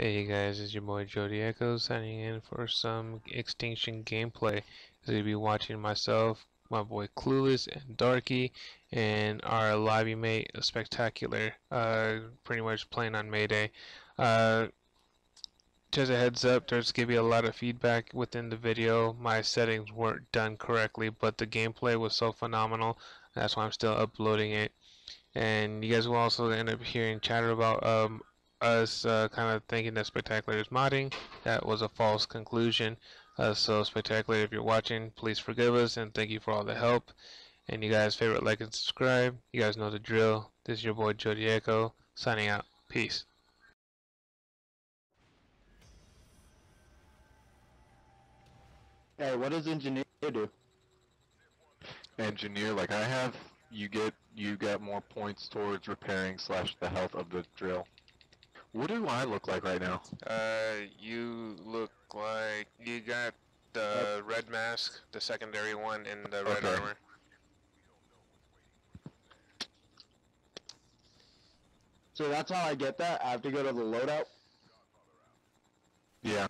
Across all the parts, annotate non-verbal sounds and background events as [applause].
Hey guys, it's your boy Jody Echo signing in for some Extinction gameplay. So you'll be watching myself, my boy Kluhless and Darky, and our lobby mate Spectacular, uh, pretty much playing on Mayday. Uh, just a heads up, there's gonna be a lot of feedback within the video. My settings weren't done correctly, but the gameplay was so phenomenal. That's why I'm still uploading it. And you guys will also end up hearing chatter about um, us uh, kind of thinking that Spectacular is modding. That was a false conclusion. Uh, so Spectacular, if you're watching, please forgive us and thank you for all the help. And you guys favorite, like, and subscribe. You guys know the drill. This is your boy Jody Echo signing out. Peace. Hey, what does engineer do? engineer like I have, you get you get more points towards repairing slash the health of the drill. What do I look like right now? Uh, you look like you got the red mask, the secondary one, and the red Okay. armor. So that's how I get that. I have to go to the loadout. Yeah.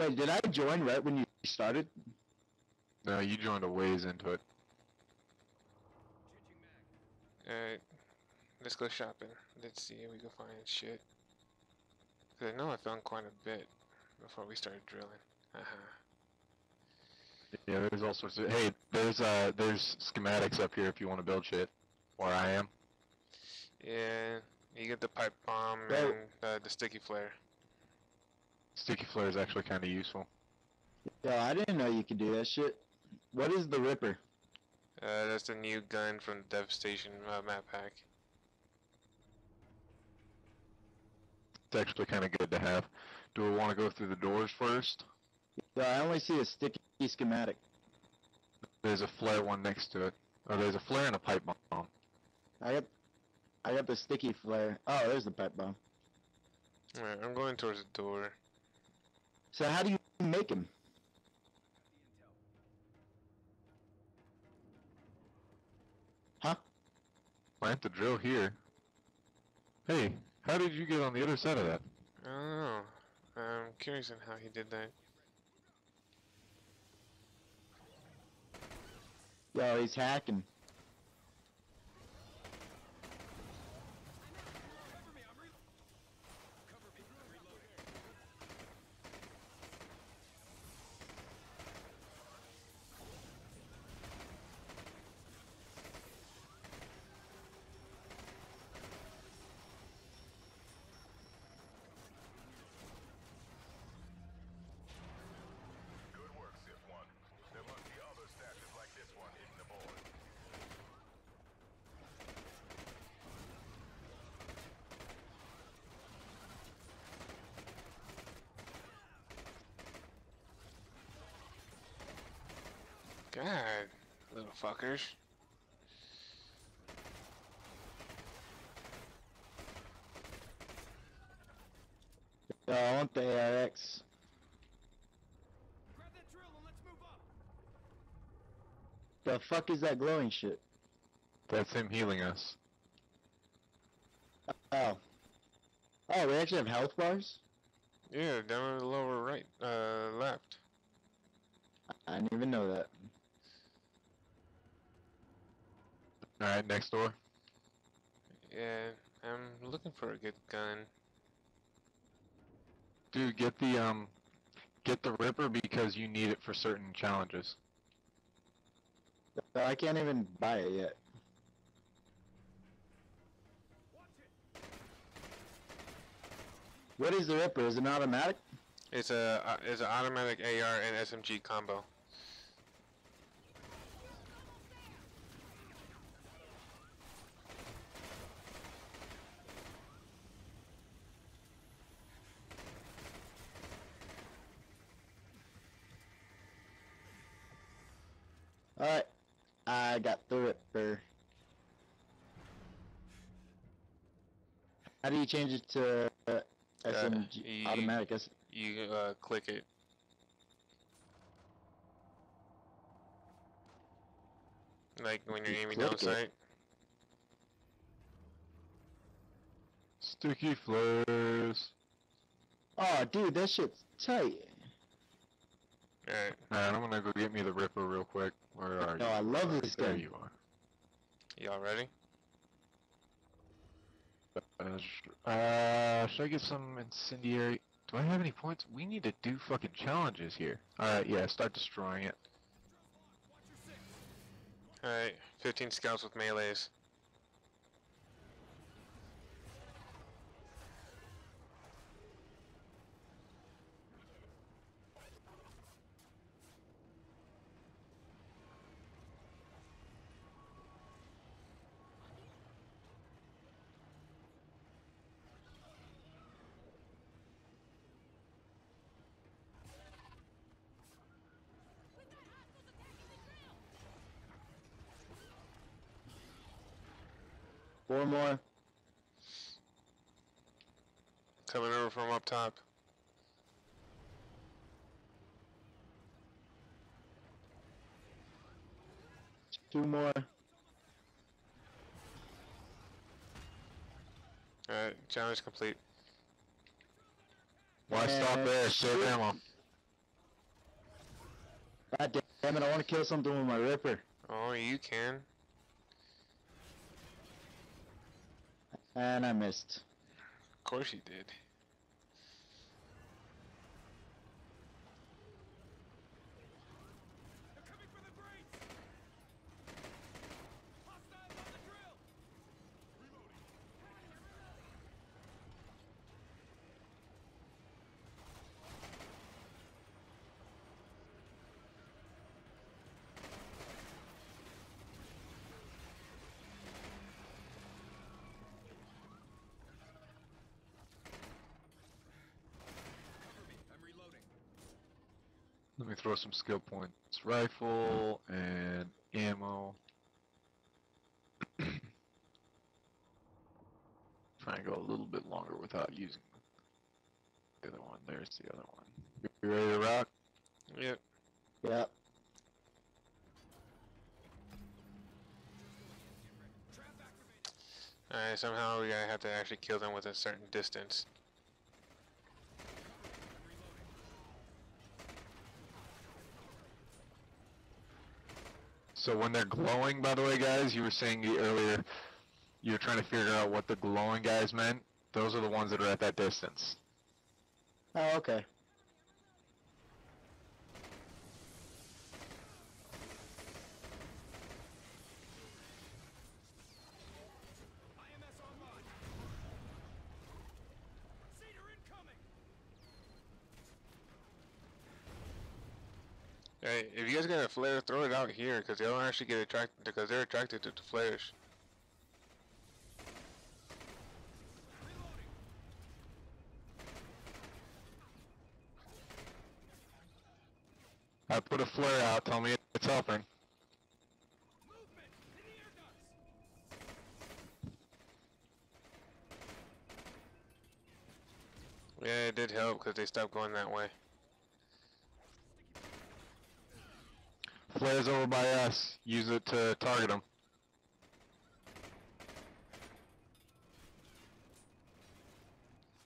Wait, did I join right when you started? No, you joined a ways into it. Alright, let's go shopping. Let's see if we can find shit. 'Cause I know I found quite a bit before we started drilling. Uh-huh. Yeah, there's all sorts of. Hey, there's uh there's schematics up here if you want to build shit. Where I am. Yeah, you get the pipe bomb Yeah. and uh, the sticky flare. Sticky flare is actually kind of useful. Yo, I didn't know you could do that shit. What is the Ripper? Uh, that's the new gun from the Devastation uh, map pack. It's actually kind of good to have. Do we want to go through the doors first? Yo, I only see a sticky schematic. There's a flare one next to it. Oh, there's a flare and a pipe bomb. I got, I got the sticky flare. Oh, there's the pipe bomb. Alright, I'm going towards the door. So how do you make him? Plant the drill here. Hey, how did you get on the other side of that? I don't know. I'm curious on how he did that. Yo, he's hacking. Good work, Sith One. There must be other stashes like this one hidden aboard. God, little fuckers. Yo, I want the ARX. Grab that drill and let's move up. The fuck is that glowing shit? That's him healing us. Oh. Oh, we actually have health bars? Yeah, down in the lower right, uh, left. I didn't even know that. Alright, next door. Yeah, I'm looking for a good gun. Dude, get the um, get the Ripper because you need it for certain challenges. I can't even buy it yet. What is the Ripper? Is it an automatic? It's a uh, it's an automatic AR and SMG combo. Alright. I through it for... How do you change it to uh, SMG you- automatic? S- You uh, click it. Like when you're You aiming down click sight. Sticky flares. Oh, dude, that shit's tight. Alright, Alright, I'm gonna go get me the Ripper real quick. Where are No, you? No, I love this There gun. you are. y'all ready? Uh, uh, should I get some incendiary? Do I have any points? We need to do fucking challenges here. Alright, yeah, start destroying it. Alright, 15 scouts with melees. Four more. Coming over from up top. Two more. Alright, challenge complete. Why stop there? Save shoot. ammo. God damn it, I want to kill something with my Ripper. Oh, you can. And I missed. Of course you did. Let me throw some skill points. Rifle and ammo. [clears throat] Try and go a little bit longer without using the other one. There's the other one. You ready to rock? Yep. Yep. Alright, somehow we gotta have to actually kill them with a certain distance. So when they're glowing, by the way, guys, you were saying earlier, you're trying to figure out what the glowing guys meant. Those are the ones that are at that distance. Oh, okay. Hey, if you guys got a flare, throw it out here, because they don't actually get attracted, because they're attracted to the flares. I put a flare out. Tell me it's helping. Yeah, it did help, because they stopped going that way. Flares over by us. Use it to target them.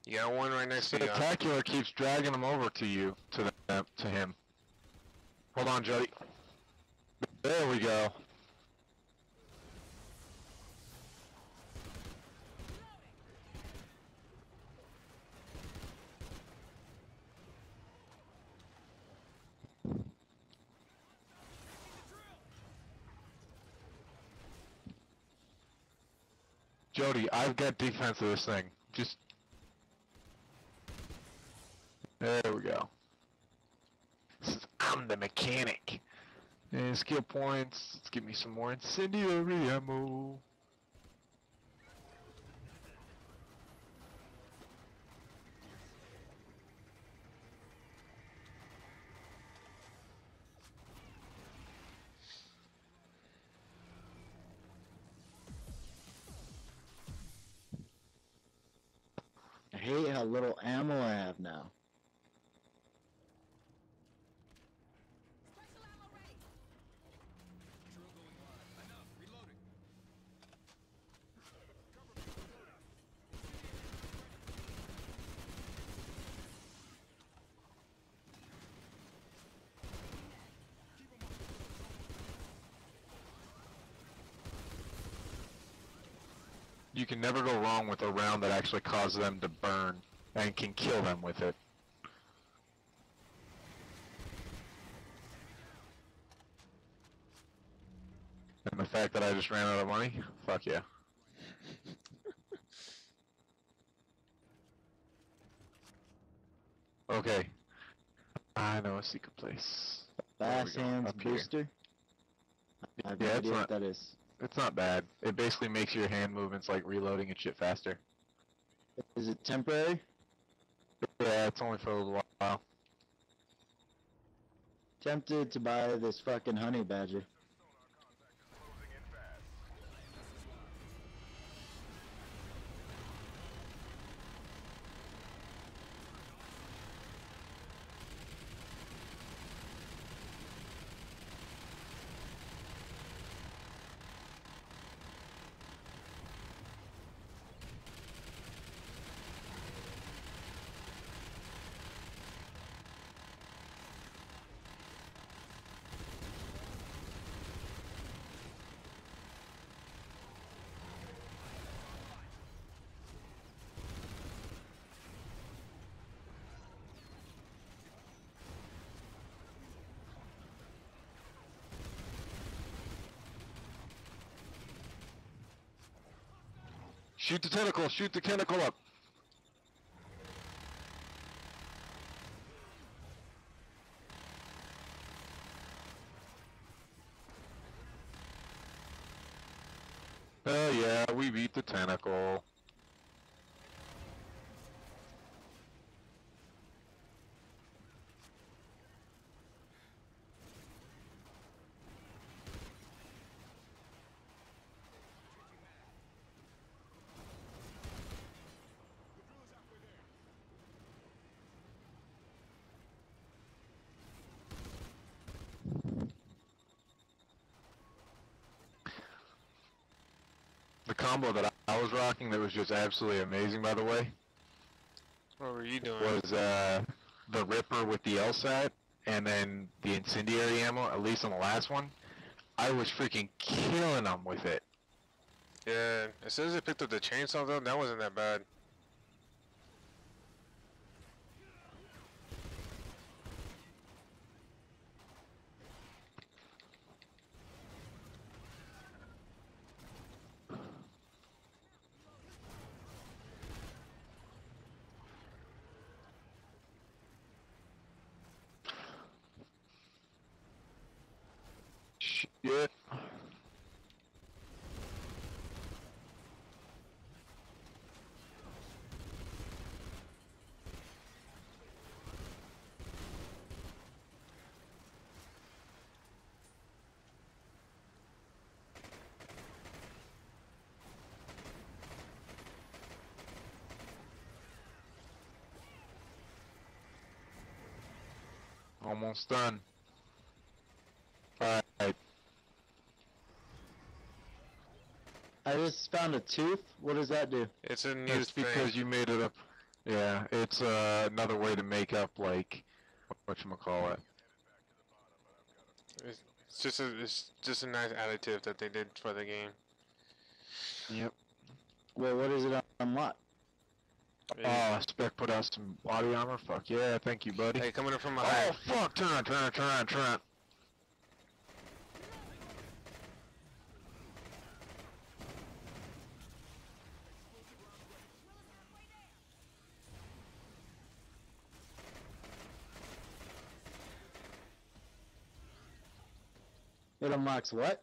You got one right next to you. Spectacular keeps dragging them over to you, to them, to him. Hold on, Jody. There we go. Jody, I've got defense of this thing. Just there we go. Is- I'm the mechanic. And skill points. Let's give me some more incendiary ammo. Hate how little ammo I have now. You can never go wrong with a round that actually causes them to burn and can kill them with it. And the fact that I just ran out of money, fuck yeah. Okay. I know a secret place. Bass hands booster. I have no Yeah, idea what that is. It's not bad. It basically makes your hand movements like reloading and shit faster. Is it temporary? Yeah, it's only for a little while. Tempted to buy this fucking honey badger. Shoot the tentacle! Shoot the tentacle up! Oh yeah, we beat the tentacle. The combo that I was rocking that was just absolutely amazing by the way What were you doing? was uh, the Ripper with the LSAT and then the incendiary ammo, at least on the last one. I was freaking killing them with it. Yeah, as soon as I picked up the chainsaw though, that wasn't that bad. Shit. Almost done. Alright. I just found a tooth. What does that do? It's a new It's thing. because you made it up. Yeah, it's uh, another way to make up like whatchamacallit. It's just a, it's just a nice additive that they did for the game. Yep. Well, what does it unlock? Yeah. Oh, Spec put out some body armor. Fuck yeah, thank you, buddy. Hey, coming in from my oh behind. fuck! Turn around, turn around, turn around, turn around. It unlocks what?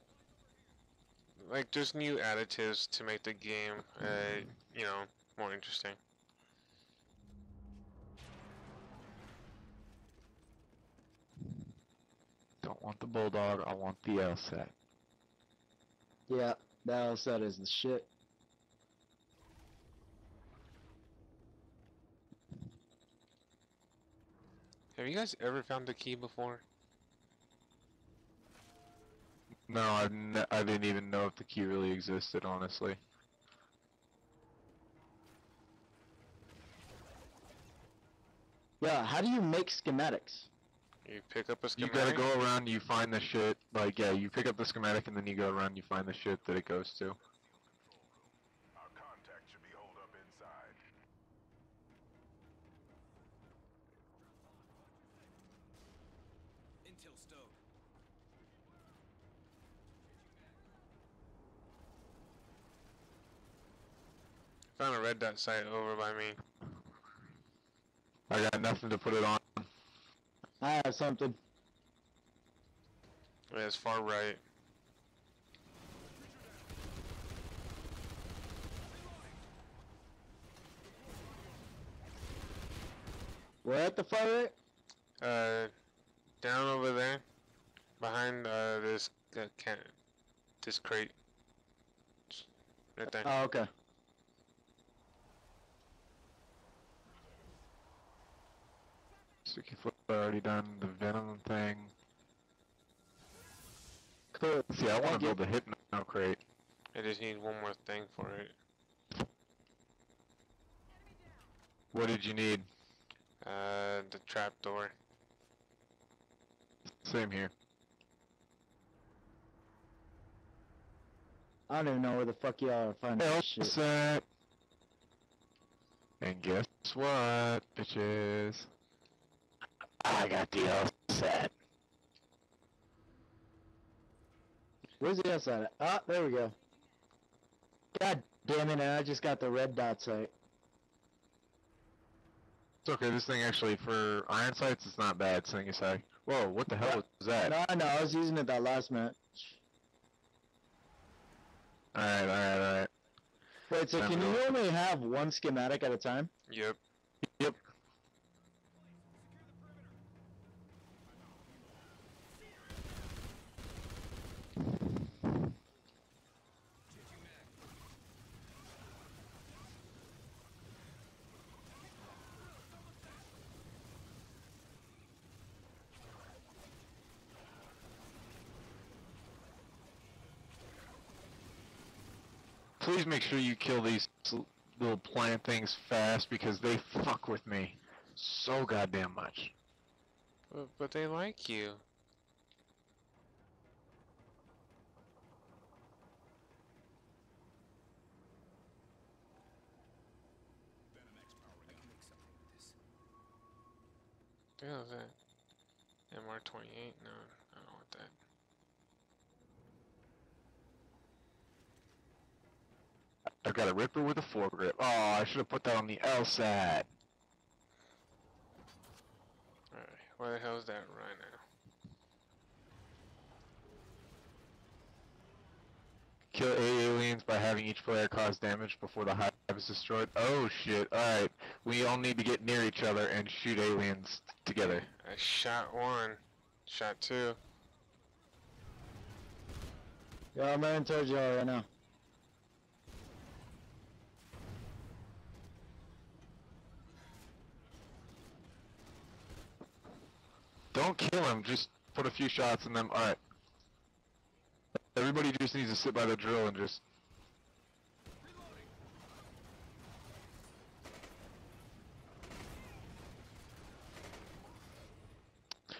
Like just new additives to make the game, uh, you know, more interesting. Don't want the bulldog. I want the LSAT. Yeah, that all said is the shit. Have you guys ever found the key before? No, I n- I didn't even know if the key really existed. Honestly. Yeah, how do you make schematics? You pick up a schematic? You gotta go around, you find the shit, like, yeah, you pick up the schematic and then you go around, you find the shit that it goes to. Our contact should be holed up inside. Intel stowed. Found a red dot site over by me. I got nothing to put it on. I have something. Yeah, it's far right. We're at the far right? Uh, down over there, behind uh this uh, can, this crate. Right there. Oh, okay. Sticky foot already done the venom thing. Cool. See, I want to you. build a hypno crate. I just need one more thing for it. What did you need? Uh, the trap door. Same here. I don't even know where the fuck y'all are finding this shit. set. And guess what, bitches? I got the offset. Where's the outside? Ah, there we go. God damn it, I just got the red dot sight. It's okay, this thing actually, for iron sights, it's not bad, setting aside. Whoa, what the hell was that? No, no, I was using it that last match. Alright, alright, alright. Wait, so Time can you go. only have one schematic at a time? Yep. Yep. Please make sure you kill these little plant things fast because they fuck with me so goddamn much. But, they like you. Venom X power gun. I can make something with this. The hell is that? MR28? No, I don't want that. I've got a Ripper with a foregrip. Oh, I should have put that on the LSAT. Alright, where the hell is that right now? Kill eight aliens by having each player cause damage before the hive is destroyed. Oh shit, alright. We all need to get near each other and shoot aliens together. I shot one. Shot two. Yeah, I'm running towards y'all right now. Don't kill him, just put a few shots in them. Alright. Everybody just needs to sit by the drill and just...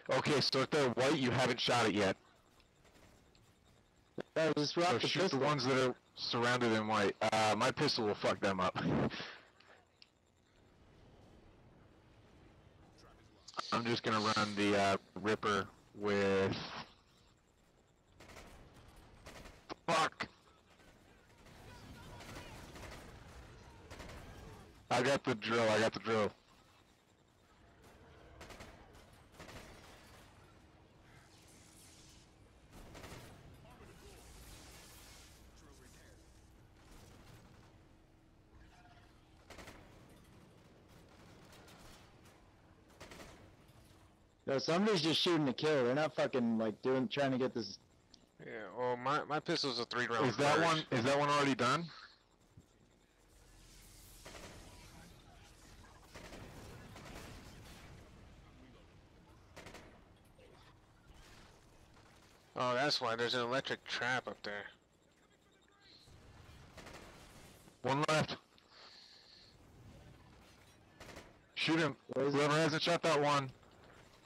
Okay, so if they're white, you haven't shot it yet. Just rock So the shoot pistol. the ones that are surrounded in white. Uh, my pistol will fuck them up. [laughs] I'm just gonna run the uh, Ripper with. Fuck. I got the drill. I got the drill. Yo, somebody's just shooting to kill. They're not fucking like doing trying to get this. Yeah, well, my, my pistol's a three round Is that burst. one? Is that one already done? Oh, that's why there's an electric trap up there. One left. Shoot him. Where is it? Whoever hasn't shot that one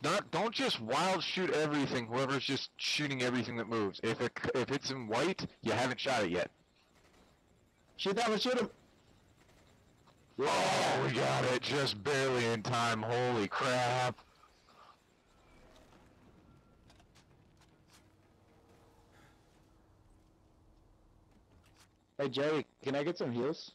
not don't just wild shoot everything. Whoever's just shooting everything that moves. If it if it's in white, you haven't shot it yet. Shoot that one. Shoot him. Oh, we got it just barely in time. Holy crap. Hey Jerry, can I get some heals?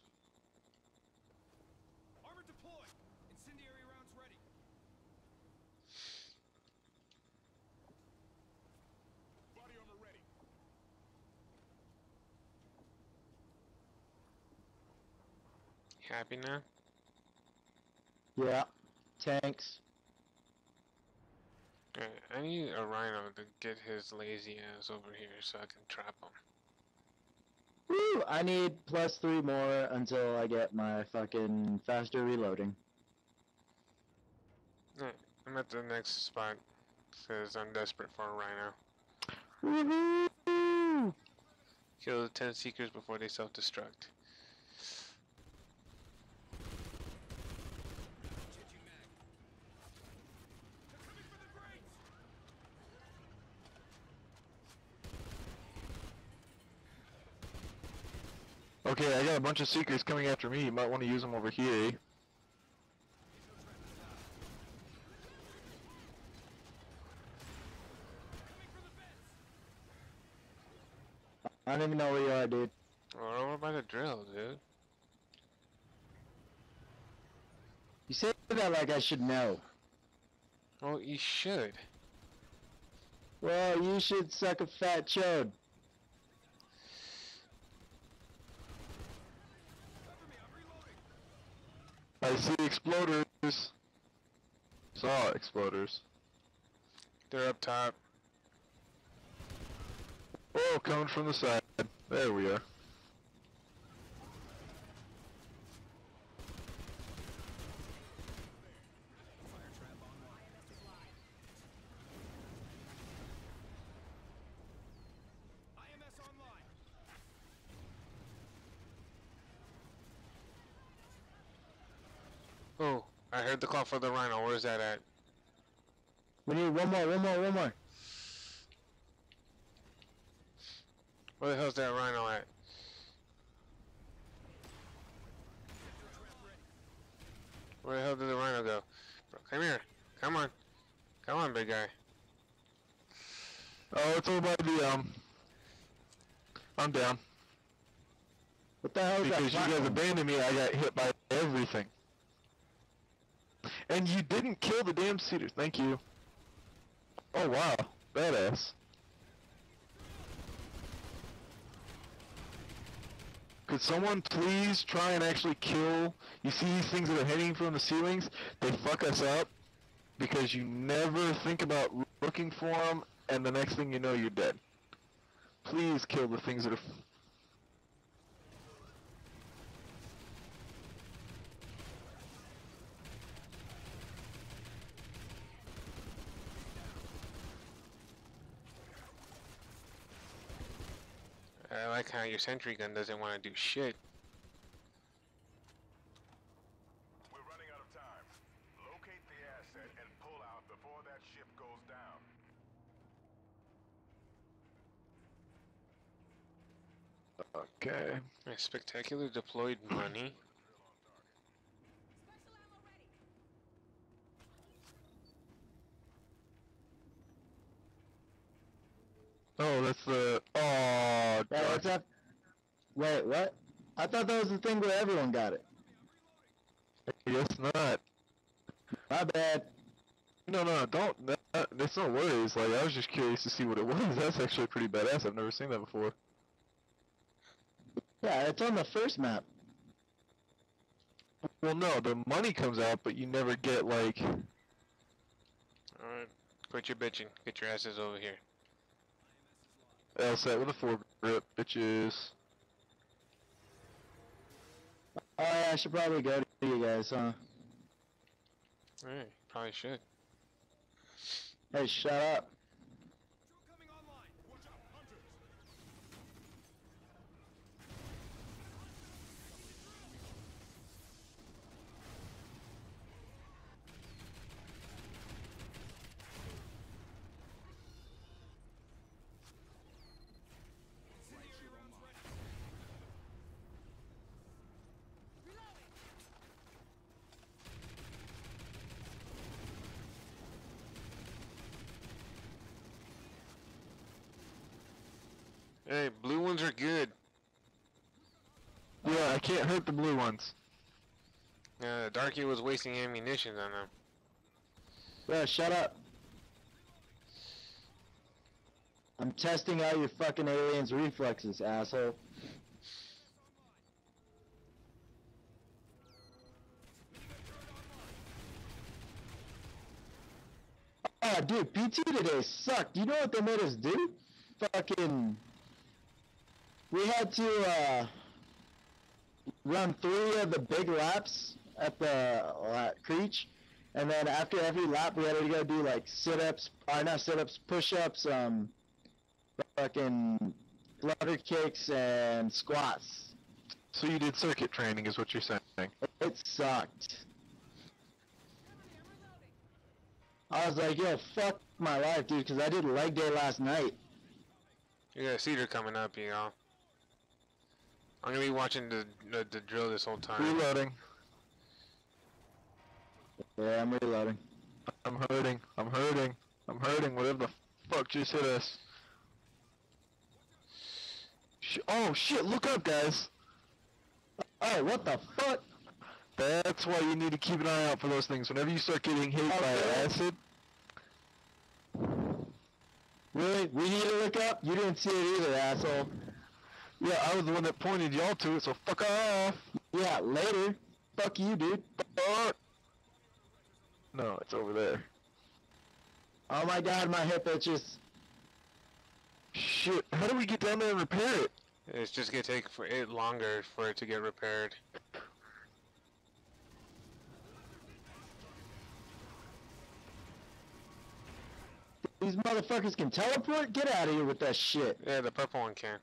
Happy now? Yeah. Tanks. Alright, I need a rhino to get his lazy ass over here so I can trap him. Woo! I need plus three more until I get my fucking faster reloading. Alright, I'm at the next spot. Says I'm desperate for a rhino. Woohoo! Kill the 10 seekers before they self destruct. Changing mag. They're coming for the brains. Okay, I got a bunch of seekers coming after me. You might want to use them over here. Coming for the vents. I don't even know where you are, dude. Well, we're about to drill, dude. You say that like I should know. Well, you should. Well, you should suck a fat chode. Cover me. I'm reloading. I see exploders. Saw exploders. They're up top. Oh, coming from the side. There we are. Fire trap online. IMS online. Oh, I heard the call for the rhino. Where's that at? We need one more, one more, one more. Where the hell's that rhino at? Where the hell did the rhino go? Bro, come here. Come on. Come on, big guy. Oh, it's over by the um. I'm down What the hell is because you guys abandoned me. I got hit by everything. And you didn't kill the damn seeders. Thank you. Oh wow, badass. Could someone please try and actually kill? You see these things that are hanging from the ceilings? They fuck us up because you never think about looking for them, and the next thing you know, you're dead. Please kill the things that are. I like how your sentry gun doesn't want to do shit. We're running out of time. Locate the asset and pull out before that ship goes down. okay. A spectacular deployed money. Special ammo ready. Oh, that's the. Oh, Yeah, dark. What's up? Wait, what? I thought that was the thing where everyone got it. Yes, not. My bad. No, no, don't. That, that- that's no worries. Like, I was just curious to see what it [laughs] was. That's actually pretty badass. I've never seen that before. Yeah, it's on the first map. Well, no, the money comes out, but you never get like. Alright. Quit your bitching. Get your asses over here. LSAT with a four grip, bitches. Oh, yeah, I should probably go to you guys, huh? Alright, probably should. Hey, shut up. Drill coming online. Watch out, hunters. Incendiary rounds ready. Reloading. Hey, blue ones are good. Yeah, I can't hurt the blue ones. Uh, Darky was wasting ammunition on them. Bro, shut up. I'm testing out your fucking alien's reflexes, asshole. Oh, dude, PT today sucked. You know what they made us do? Fucking. We had to, uh. Run three of the big laps at the uh, Creech. And then after every lap, we had to go do like sit-ups, or not sit-ups, push-ups, um, fucking flutter kicks and squats. So you did circuit training, is what you're saying. It sucked. I was like, yo, fuck my life, dude, because I did leg day last night. You got a seeder coming up, you know. I'm gonna be watching the the, the drill this whole time. Reloading. Yeah, I'm reloading. I'm hurting. I'm hurting. I'm hurting. Whatever the fuck just hit us. Sh- oh shit! Look up, guys. Oh, what the fuck? That's why you need to keep an eye out for those things. Whenever you start getting hit by Okay. acid, Really? We need to look up? You didn't see it either, asshole. Yeah, I was the one that pointed y'all to it. So fuck off. Yeah, later. Fuck you, dude. Fuck. No, it's over there. Oh my god, my hip itches. Shit! How do we get down there and repair it? It's just gonna take for it longer for it to get repaired. These motherfuckers can teleport? Get out of here with that shit. Yeah, the purple one can.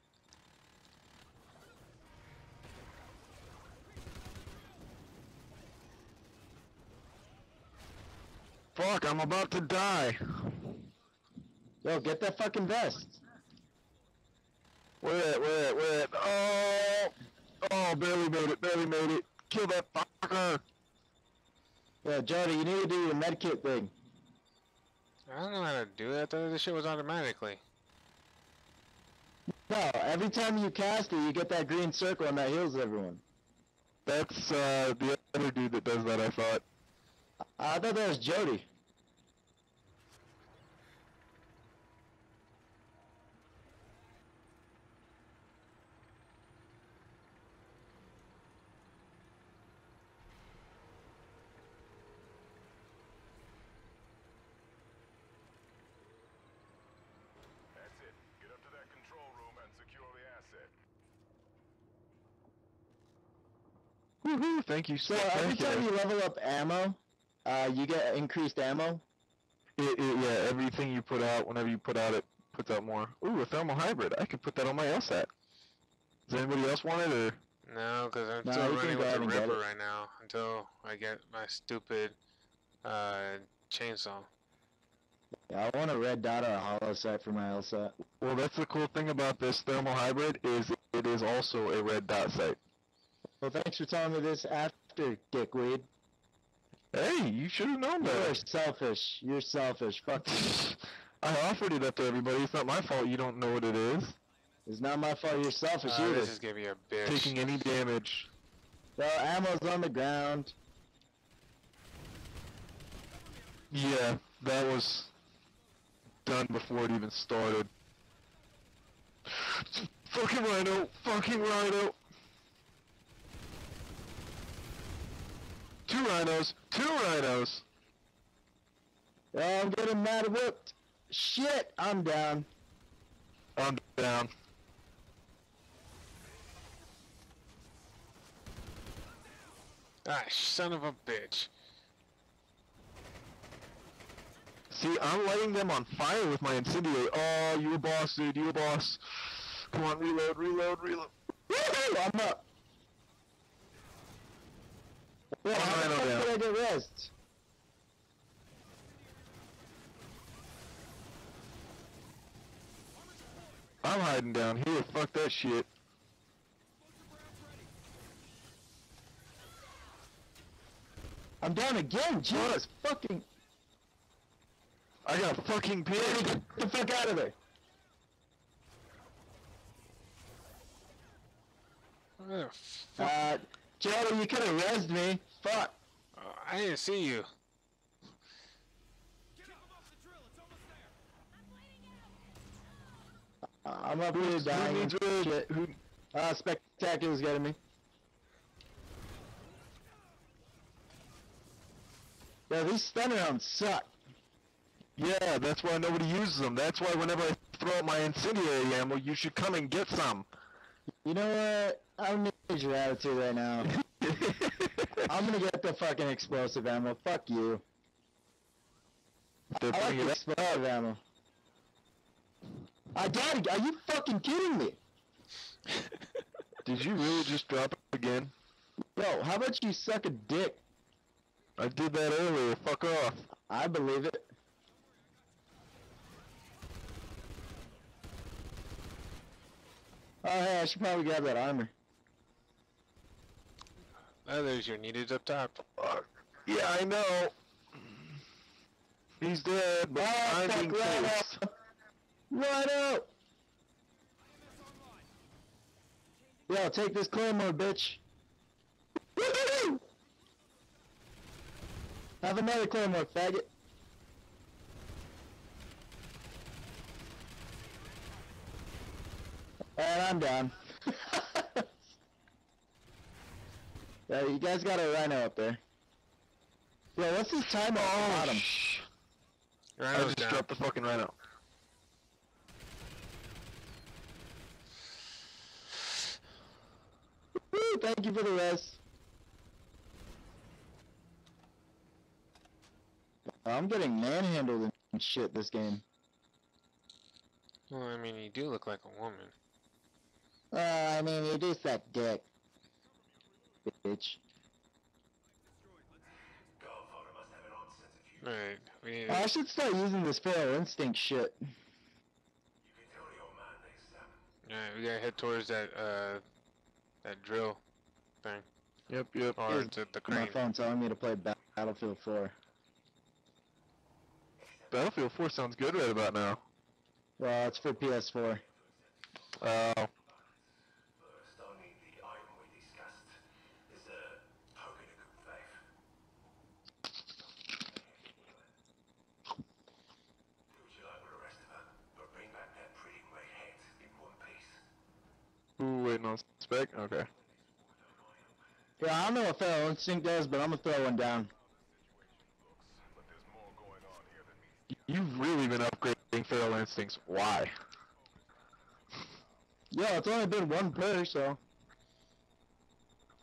Fuck! I'm about to die. Yo, get that fucking vest. Where at? Where at? Where at? Oh! Oh, barely made it. Barely made it. Kill that fucker. Yeah, Jody, you need to do your medkit thing. I don't know how to do that. though. This shit was automatically. No, every time you cast it, you get that green circle and that heals everyone. That's uh the other dude that does that. I thought. I thought that was Jody. That's it. Get up to that control room and secure the asset. Woohoo! Thank you so. So every thank you. time you level up ammo, uh, you get increased ammo. It, it, yeah, everything you put out, whenever you put out, it puts out more. Ooh, a thermal hybrid. I could put that on my LSAT. Does anybody else want it, or? No, because I'm No, still running with the and Ripper right now until I get my stupid uh, chainsaw. Yeah, I want a red dot or a holo sight for my LSAT. Well, that's the cool thing about this thermal hybrid is it is also a red dot sight. Well, thanks for telling me this after, dickweed. Hey, you should have known You're selfish. You're selfish. Fuck you. [laughs] I offered it up to everybody. It's not my fault you don't know what it is. It's not my fault. You're selfish Uh, either. this is gonna be a bitch. Taking any damage. So ammo's on the ground. Yeah, that was done before it even started. [sighs] Fucking rhino! Fucking rhino! Two rhinos! Two rhinos! Oh, I'm getting mad whipped. Shit, I'm down. I'm down. Ah, son of a bitch. See, I'm lighting them on fire with my incendiary. Oh, you a boss, dude. You a boss. Come on, reload, reload, reload. Woohoo! I'm up. Well, I'm how the fuck did I get rest? I'm hiding down here. Fuck that shit. I'm down again. Jesus fucking. I got fucking Get the fuck out of there. Where the fuck? Uh, Jody, you could have rezzed me. Fuck. Uh, I didn't see you. Get up off the drill. It's almost there. I'm up here Who dying. needs and? Shit. Who? Uh, Spectacular's getting me. Yeah, these stun rounds suck. Yeah, that's why nobody uses them. That's why whenever I throw out my incendiary ammo, you should come and get some. You know what? I don't need your attitude right now. [laughs] I'm gonna get the fucking explosive ammo. Fuck you. They're I like the explosive ammo. I died. Are you fucking kidding me? [laughs] Did you really just drop it again? Yo, how about you suck a dick? I did that earlier. Fuck off. I believe it. Oh, hey, I should probably grab that armor. Oh, there's your needed up top. Fuck. Yeah, I know. He's dead, but Oh, I'm fuck, being right chased. out. Right out! Yo, take this claymore, bitch. Woo-hoo! Have another claymore, faggot. And I'm down. [laughs] yeah, you guys got a rhino up there. Yo, what's this time at the bottom? Shh. I Rhino's just down. dropped the fucking rhino. Woo, thank you for the rest. I'm getting manhandled and shit this game. Well, I mean, you do look like a woman. Uh, I mean, you do suck dick. Bitch. Alright, we need I should start using this feral instinct shit. Alright, we gotta head towards that, uh, that drill thing. Yep, yep. Or Is the, the My phone telling me to play Battlefield 4. Battlefield 4 sounds good right about now. Well, it's for PS4. Oh. Ooh, waiting on spec? Okay. Yeah, I don't know what feral instinct does, but I'm gonna throw one down. But there's more going on here than meets the You've really been upgrading Feral Instincts. Why? Yeah, it's only been one per, so.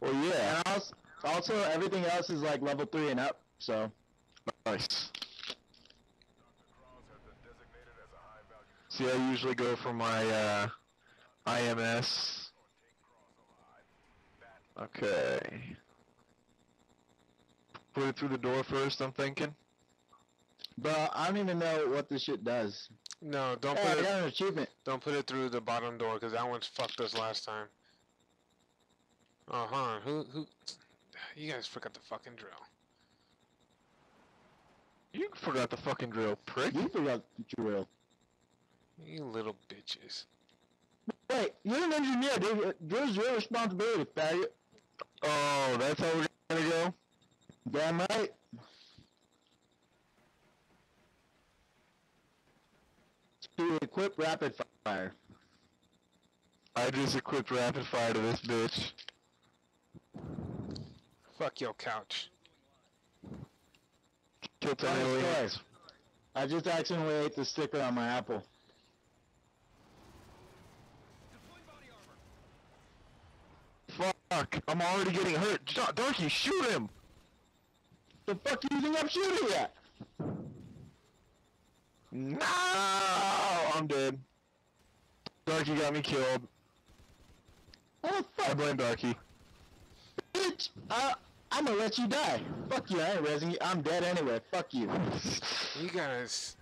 Well, yeah. And also, also, everything else is like level 3 and up, so. Nice. Cross has been designated as a high value See, I usually go for my, uh, IMS. Okay. Put it through the door first, I'm thinking. But I don't even know what this shit does. No, don't Hey, put I it. got an achievement. Don't put it through the bottom door, cause that one's fucked us last time. Oh, huh. Who, who? You guys forgot the fucking drill. You forgot the fucking drill, prick. You forgot the drill. You little bitches. Wait, you're an engineer, dude. Drill's your responsibility, faggot. Oh, that's how we're gonna go? Damn right. To equip rapid fire. I just equipped rapid fire to this bitch. Fuck your couch. Kill ten Funny aliens. I just accidentally ate the sticker on my apple. Deploy body armor. Fuck, I'm already getting hurt. Da- Darky, shoot him! The fuck do you think I'm shooting at? No! I'm dead. Darky got me killed. Oh fuck. I blame Darky. bitch! Uh, I'm gonna let you die. Fuck you, I ain't raising you. I'm dead anyway. Fuck you. [laughs] You guys.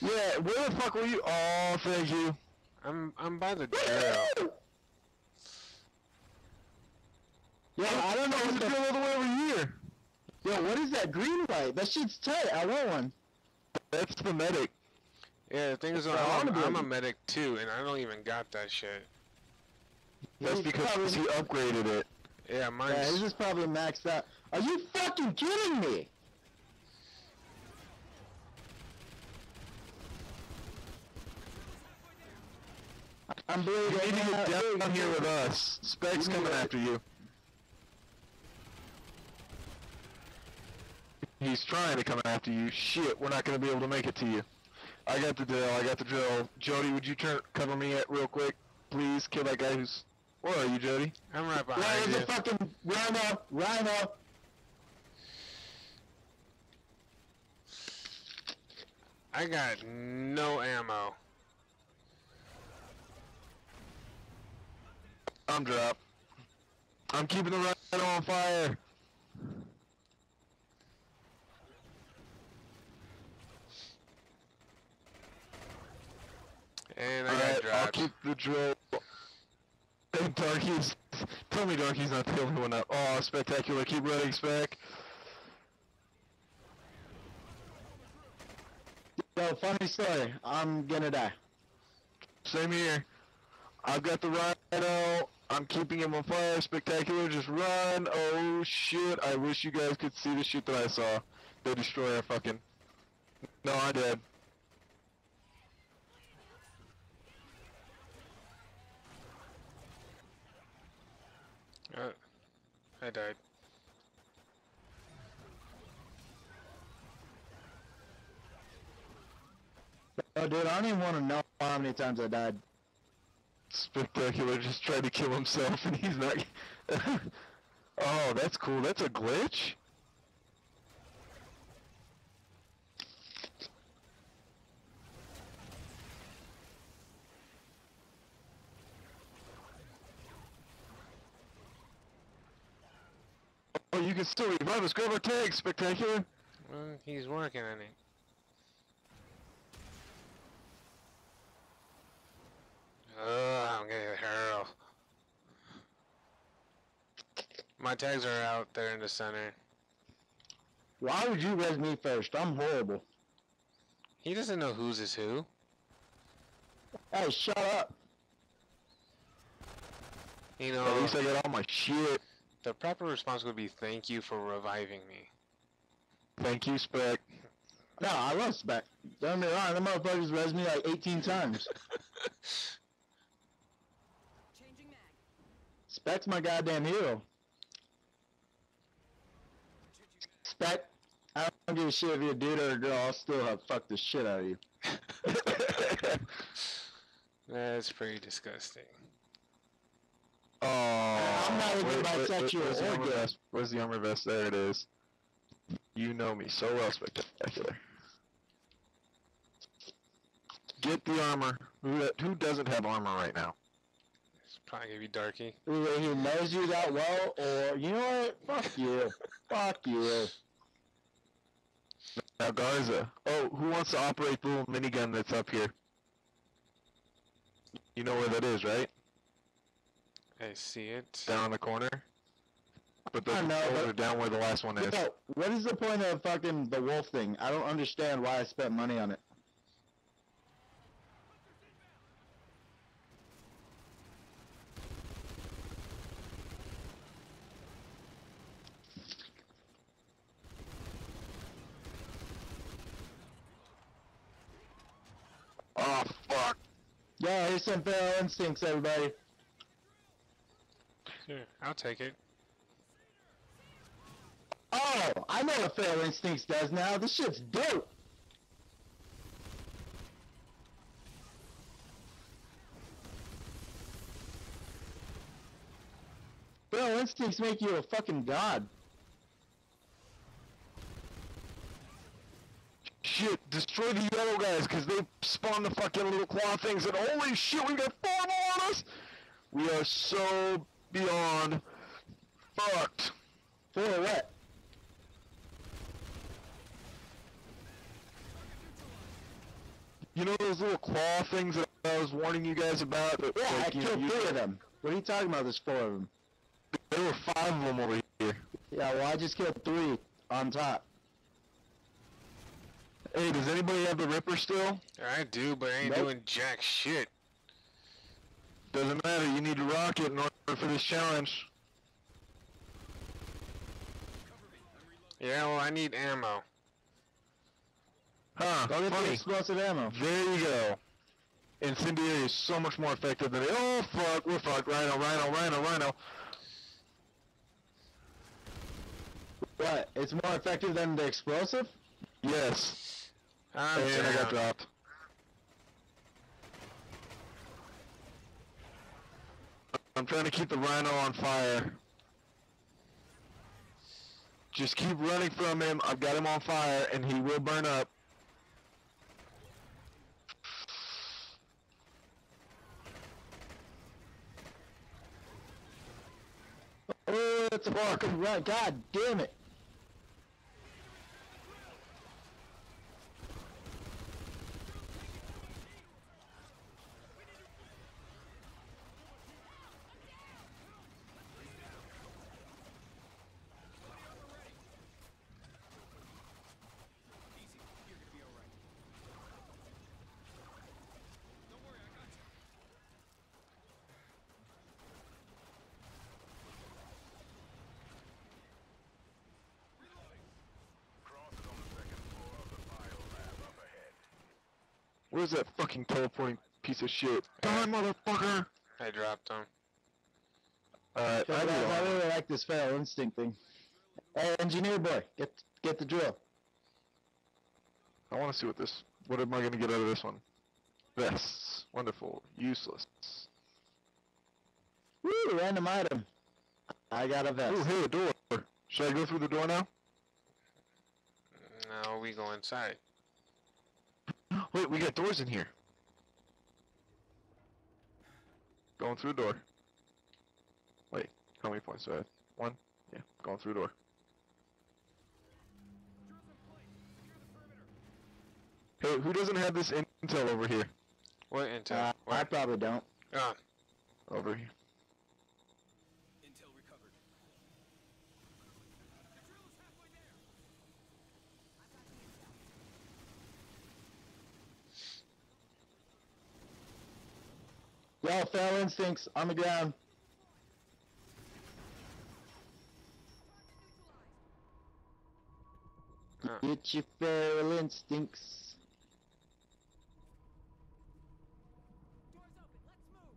Yeah, where the fuck were you? Oh, thank you. I'm I'm by the drill. [laughs] Yo, I don't know What's what the the all the way over here? Yo, what is that green light? That shit's tight. I want one. That's the medic. Yeah, the thing is, I I'm, wanna be I'm a- a medic too, and I don't even got that shit. That's because probably- he upgraded it. Yeah, mine's... Yeah, mine's. his is probably maxed out. Are you fucking kidding me? I'm You bleeding. need to out. get down here with us. Spec's coming after you. He's trying to come after you. Shit, we're not gonna be able to make it to you. I got the drill. I got the drill. Jody, would you turn cover me at real quick, please? Kill that guy who's. Where are you, Jody? I'm right Where behind is you. the fucking rhino? Rhino. I got no ammo. I'm dropped. I'm keeping the rhino on fire. And I Alright, got I'll keep the drill. Hey, Darky's. Tell me Darky's not the only one up. Oh, spectacular. Keep running, Spec. Yo, funny story. I'm gonna die. Same here. I've got the rhino. I'm keeping him on fire. Spectacular. Just run. Oh, shit. I wish you guys could see the shit that I saw. The our fucking. No, I did. Uh, I died. Oh, dude, I don't even want to know how many times I died. Spectacular just tried to kill himself and he's not. [laughs] oh, that's cool. That's a glitch? You can still revive us. Grab our tag, Spectacular. Well, he's working on it. Ugh, I'm gonna hurl. My tags are out there in the center. Why would you res me first? I'm horrible. He doesn't know whose is who. Hey, shut up. You know, At least I got all my shit. The proper response would be thank you for reviving me. Thank you, Spec. No, I love Spec. Don't get me wrong, them motherfuckers res me like 18 times. Changing mag. Spec's my goddamn hero. Spec, I don't give a shit if you're a dude or a girl, I'll still have fucked the shit out of you. [laughs] That's pretty disgusting. Oh, I'm not even wait, wait, bisexual wait, where's the armor vest? Where's the armor vest? There it is. You know me so well, spectacular. Get the armor. Who who doesn't have armor right now? It's probably gonna be Darky. Either he knows you that well, or, you know what? Fuck you. Fuck you. Now Garza. Oh, who wants to operate the little minigun that's up here? You know where that is, right? I see it. Down in the corner. But the I know, controls but- are down where the last one is. Yo, what is the point of fucking the wolf thing? I don't understand why I spent money on it. Oh fuck! Yo, here's some feral instincts, everybody. Sure, I'll take it. Oh, I know what feral instincts does now. This shit's dope. Feral instincts make you a fucking god. Shit! Destroy the yellow guys, cause they spawn the fucking little claw things. And holy shit, we got four more on us! We are so beyond fucked. For what? You know those little claw things that I was warning you guys about? That, Yeah, I like, you know, killed you- three of them. What are you talking about? There's four of them. There were five of them over here. Yeah, well, I just killed three on top. Hey, does anybody have the Ripper still? I do, but I ain't Nope. doing jack shit. Doesn't matter. You need to rock it in order for this challenge. Yeah, well, I need ammo. Huh? Go get the Funny. explosive ammo. There you go. Incendiary is so much more effective than the oh fuck, we're fucked. Rhino, Rhino, Rhino, Rhino. What? It's more effective than the explosive? Yes. I'm and I got dropped. I'm trying to keep the Rhino on fire. Just keep running from him. I've got him on fire, and he will burn up. Oh, it's a fucking run. God damn it. Easy. You're gonna be alright. Don't worry, I got you. Cross is on the second floor of the biolab up ahead. Where's that fucking teleporting piece of shit? Die, motherfucker! I dropped him. Uh, Alright, I I really like this feral instinct thing. Hey, engineer boy, get get the drill. I want to see what this. What am I going to get out of this one? Vests. Wonderful. Useless. Woo, random item. I got a vest. Ooh, hey, a door. Should I go through the door now? No, we go inside. Wait, we got doors in here. Going through the door. Wait, how many points do I have? One? Yeah, going through the door. Drill's in place. Secure the perimeter. Hey, who doesn't have this intel over here? What intel? Uh, I probably don't. Oh, Over here. Intel recovered. The drill is halfway there. Yo, feral instincts on the ground. Uh. Get your feral instincts. Doors open. Let's move.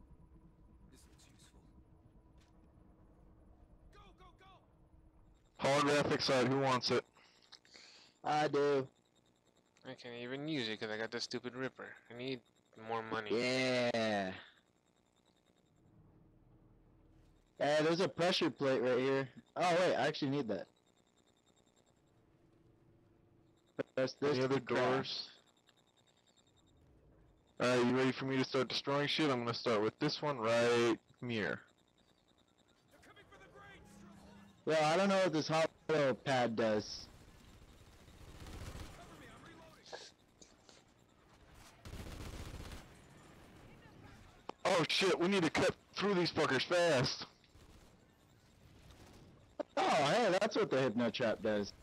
This looks useful. Go, go, go. Holographic sight, who wants it? I do. I can't even use it because I got the stupid Ripper. I need more money. Yeah. Hey, there's a pressure plate right here. Oh wait, I actually need that. Press this Any other doors? Alright, you ready for me to start destroying shit? I'm gonna start with this one right here. They're coming for the grates. Well, I don't know what this hot hollow pad does. Cover me. I'm reloading. Oh shit, we need to cut through these fuckers fast. Oh, hey, that's what the hypno trap does.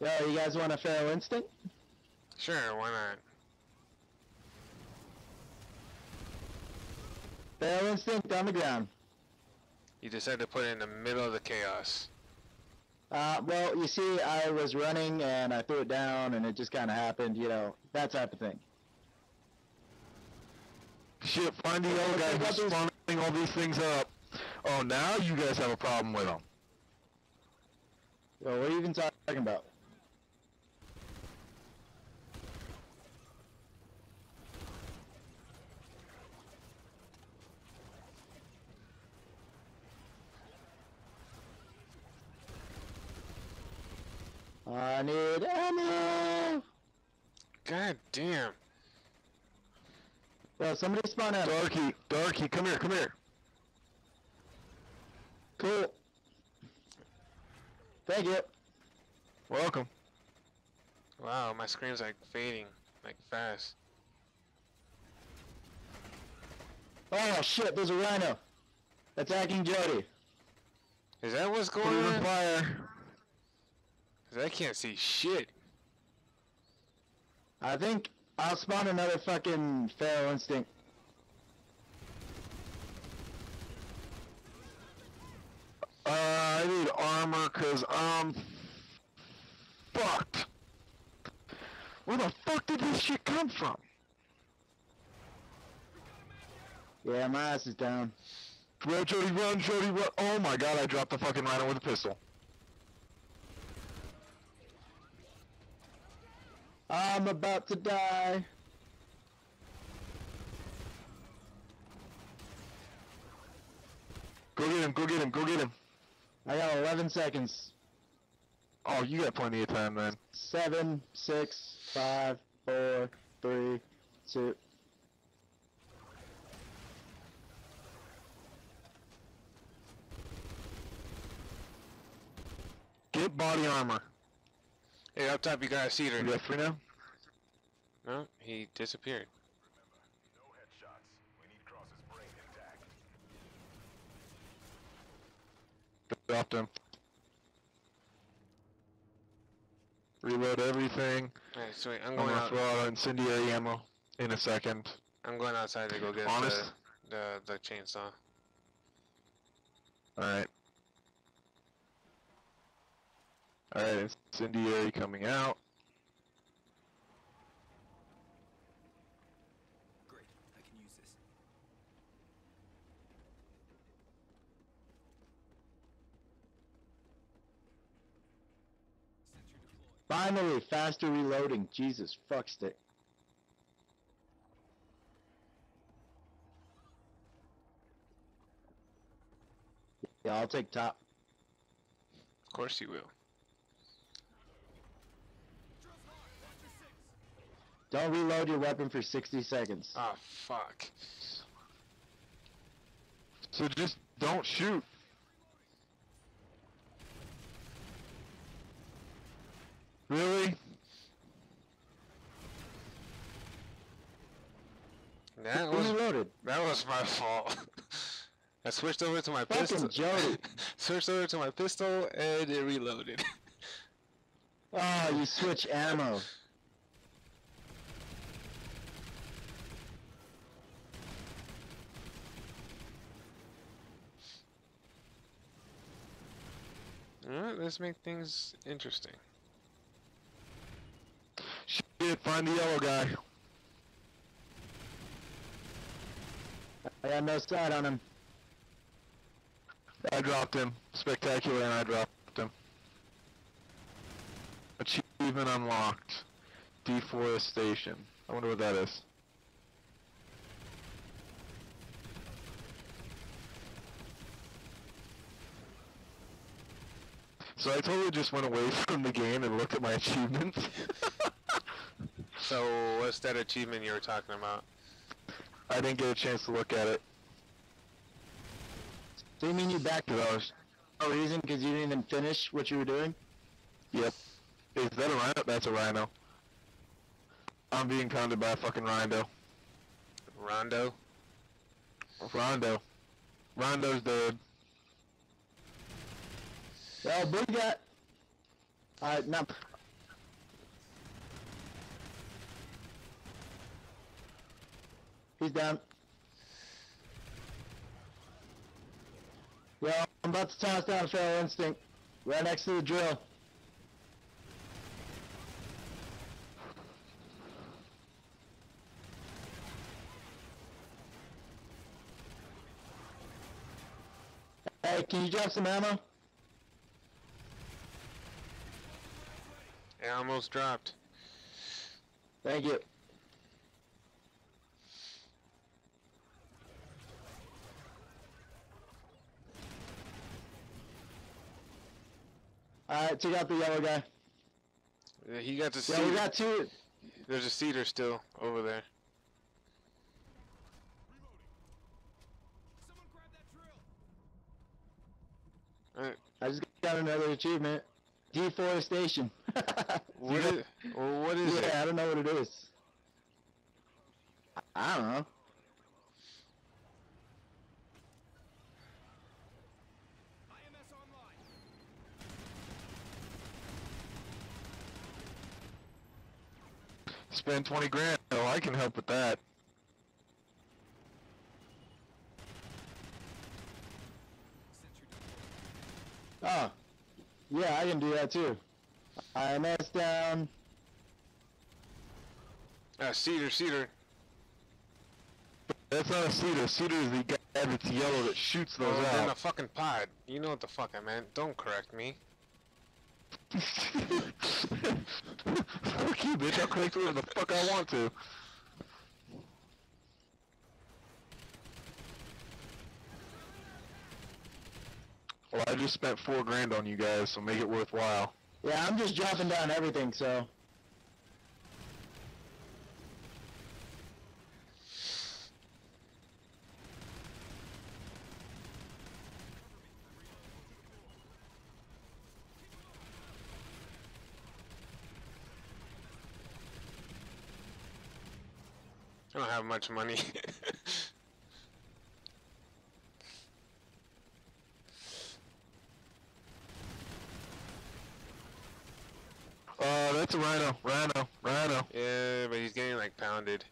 Yo, you guys want a feral instinct? Sure, why not? Feral instinct on the ground. You decided to put it in the middle of the chaos. Uh, well, you see, I was running and I threw it down and it just kind of happened, you know, that type of thing. Shit, find the yellow What guy about who's spawning all these things up. Oh, now you guys have a problem with him. Well, what are you even talking about? I need ammo! God damn. Well, somebody spawn out. Darky, Darky, come here, come here. Cool. Thank you. Welcome. Wow, my screen's like fading, like fast. Oh shit, there's a rhino. Attacking Jody. Is that what's going it on on? fire. 'Cause I can't see shit. I think I'll spawn another fucking feral instinct. Uh, I need armor cause I'm fucked. Where the fuck did this shit come from? Yeah, my ass is down. Run, Jody, run, Jody, run. Oh my god, I dropped the fucking rhino with a pistol. I'm about to die. Go get him, go get him, go get him. I got 11 seconds. Oh, you got plenty of time, man. Seven, six, five, four, three, two. Get body armor. Hey, up top, you got a You seeder. got free now? No, he disappeared. No headshots. We need Cross's brain intact. Dropped him. Reload everything. Alright, so I'm I'm going gonna out. throw out incendiary ammo in a second. I'm going outside to go get Honest? the, the the chainsaw. Alright. Alright, incendiary coming out. Great. I can use this. Finally, faster reloading. Jesus, fuck stick. Yeah, I'll take top. Of course you will. Drill's hard. Watch your six. Don't reload your weapon for 60 seconds. Oh fuck. So just don't shoot. Really? That was reloaded? that was my fault. [laughs] I switched over to my Fucking pistol. Jody. [laughs] switched over to my pistol and it reloaded. Oh, you [laughs] switch ammo. Alright, let's make things interesting. Shit, find the yellow guy. I got no sight on him. I dropped him. Spectacular, and I dropped him. Achievement unlocked. Deforestation. I wonder what that is. So I totally just went away [laughs] from the game and looked at my achievements. [laughs] So what's that achievement you were talking about? I didn't get a chance to look at it. So you mean you backed Cause I was, no reason because you didn't even finish what you were doing? yep. Is that a rhino? That's a rhino. I'm being pounded by a fucking rhino. Rondo? Rondo. Rondo's dead. Well, Boo got. Alright, now. He's down. Well, I'm about to toss down a Feral Instinct. Right next to the drill. Hey, can you drop some ammo? It almost dropped. Thank you. Alright, take out the yellow guy. Yeah, He got the Yeah, seeder. we got two. There's a seeder still over there. Someone grab that drill. I just got another achievement. Deforestation. [laughs] What is, well, what is yeah, it? I don't know what it is. I- I don't know. Spend 20 grand. Oh, I can help with that. Since Oh. Yeah, I can do that too. IMS down. Uh, Seeder, Seeder. That's not a seeder. Seeder is the guy that's yellow that shoots those Oh, they're in a fucking pod. You know what the fuck I meant. Don't correct me. [laughs] Fuck you, bitch. I'll correct whatever the fuck I want to. Well, I just spent four grand on you guys, so make it worthwhile. Yeah, I'm just dropping down everything, so. I don't have much money. [laughs] Uh, that's a rhino, rhino, rhino. yeah, but he's getting like pounded.